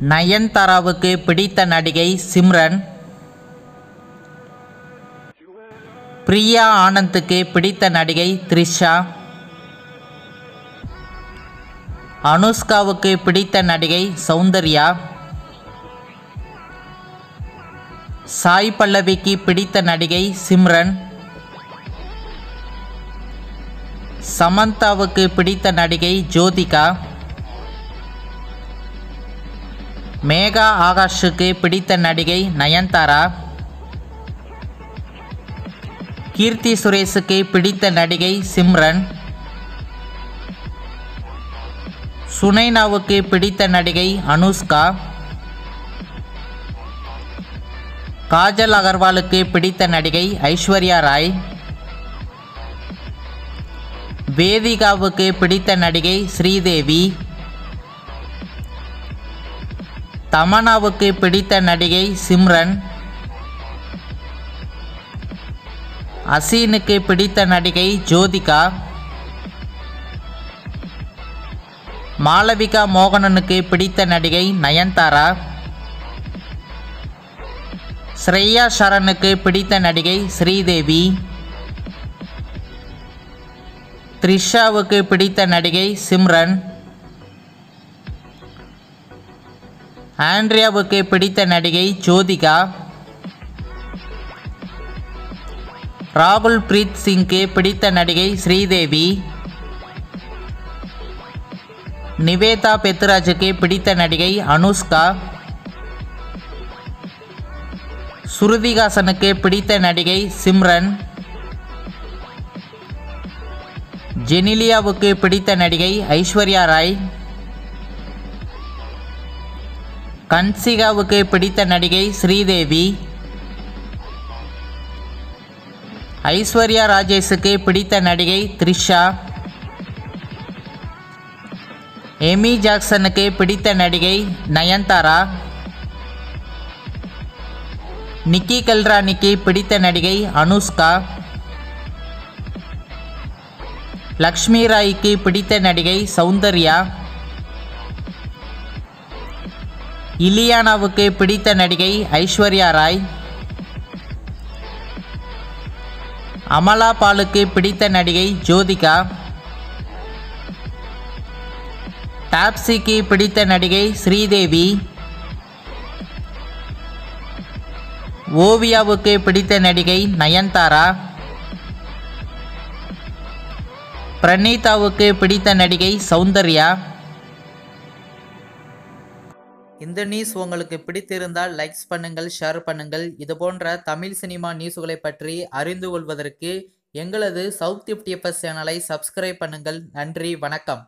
நயன்தாராவுக்கு பிடித்த நடிகை சிம்ரன். பிரியா ஆனந்துக்கு பிடித்த நடிகை த்ரிஷா. அனுஷ்காவுக்கு பிடித்த நடிகை சௌந்தர்யா. சாய் பல்லவிக்கு பிடித்த நடிகை சிம்ரன். சமந்தாவுக்கு பிடித்த நடிகை ஜோதிகா. மேகா ஆகாஷுக்கு பிடித்த நடிகை நயன்தாரா? கீர்த்தி சுரேஷுக்கு பிடித்த நடிகை சிம்ரன். சுனைனாவுக்கு பிடித்த நடிகை அனுஷ்கா. காஜல் அகர்வாலுக்கு பிடித்த நடிகை ஐஸ்வர்யா ராய். வேதிகாவுக்கு பிடித்த நடிகை ஸ்ரீதேவி. தமனாவுக்கு பிடித்த நடிகை சிம்ரன். அசீனுக்கு பிடித்த நடிகை ஜோதிகா. மாளவிகா மோகனனுக்கு பிடித்த நடிகை நயன்தாரா. ஸ்ரேயா சரணுக்கு பிடித்த நடிகை ஸ்ரீதேவி. த்ரிஷாவுக்கு பிடித்த நடிகை சிம்ரன். ஆண்ட்ரியாவுக்கு பிடித்த நடிகை ஜோதிகா ராகுல் பிரீத் சிங்க்கு பிடித்த நடிகை ஸ்ரீதேவி நிவேதா பெத்ராஜுக்கு பிடித்த நடிகை அனுஷ்கா சுருதிகாசனுக்கு பிடித்த நடிகை சிம்ரன் ஜெனிலியாவுக்கு பிடித்த நடிகை ஐஸ்வர்யா ராய் கன்சிகாவுக்கு பிடித்த நடிகை ஸ்ரீதேவி. ஐஸ்வர்யா ராஜேஷுக்கு பிடித்த நடிகை த்ரிஷா. எமி ஜாக்சனுக்கு பிடித்த நடிகை நயன்தாரா. நிக்கி கல்ராணிக்கு பிடித்த நடிகை அனுஷ்கா. லக்ஷ்மி ராய்க்கு பிடித்த நடிகை சௌந்தர்யா. இலியானாவுக்கு பிடித்த நடிகை ஐஸ்வர்யா ராய். அமலா பாலுக்கு பிடித்த நடிகை ஜோதிகா. டாப்ஸிக்கு பிடித்த நடிகை ஸ்ரீதேவி. ஓவியாவுக்கு பிடித்த நடிகை நயன்தாரா. பிரணீதாவுக்கு பிடித்த நடிகை சௌந்தர்யா. இந்த நியூஸ் உங்களுக்கு பிடித்திருந்தால் லைக்ஸ் பண்ணுங்கள் ஷேர் பண்ணுங்கள். இது போன்ற தமிழ் சினிமா நியூஸ்களை பற்றி அறிந்து கொள்வதற்கு எங்களது சவுத் டிப்டிஎஃப்எஸ் சேனலை சப்ஸ்கிரைப் பண்ணுங்கள். நன்றி வணக்கம்.